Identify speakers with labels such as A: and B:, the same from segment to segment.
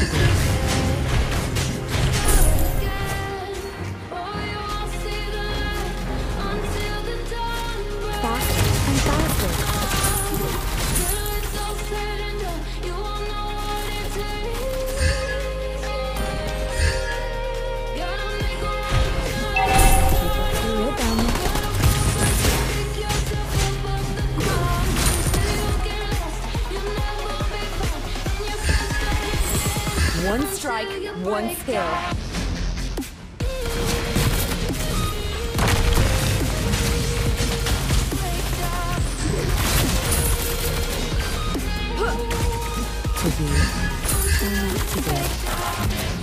A: Unstoppable.
B: One strike, one skill. To be, to be.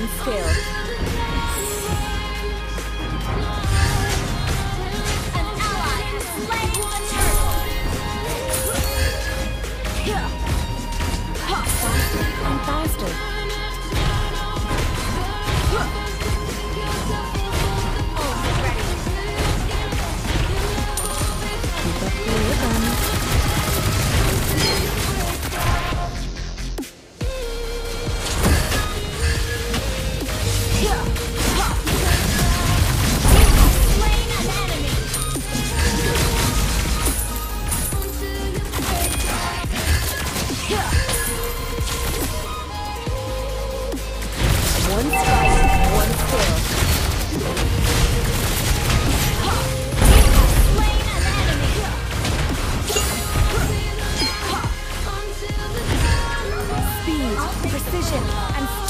B: one skill. precision, and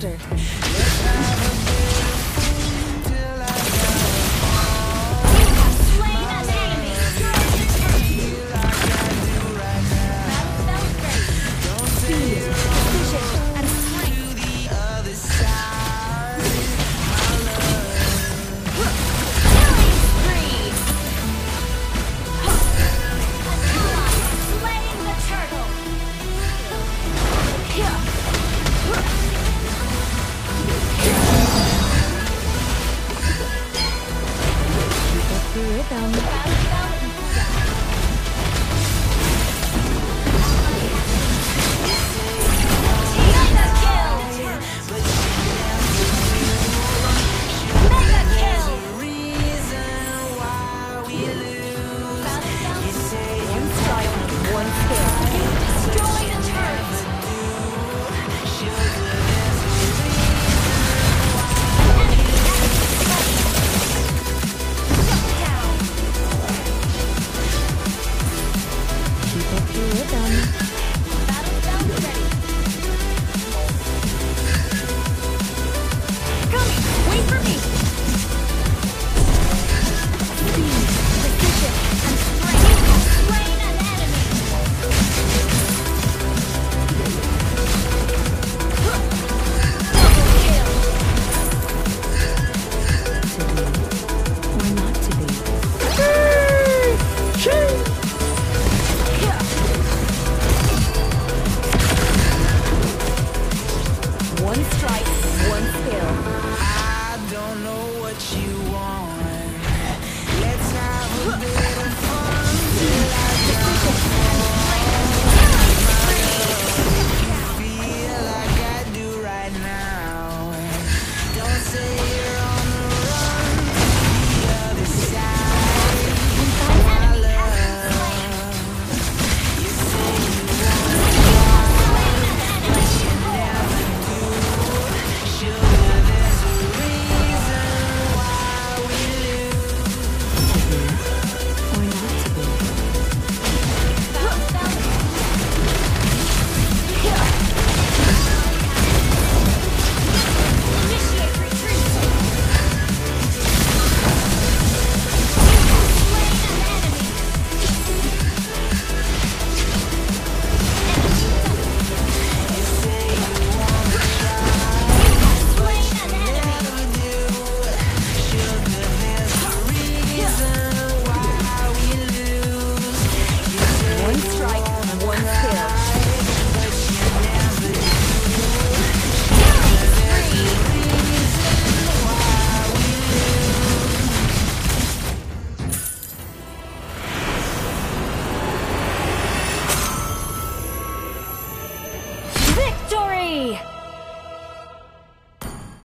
B: faster.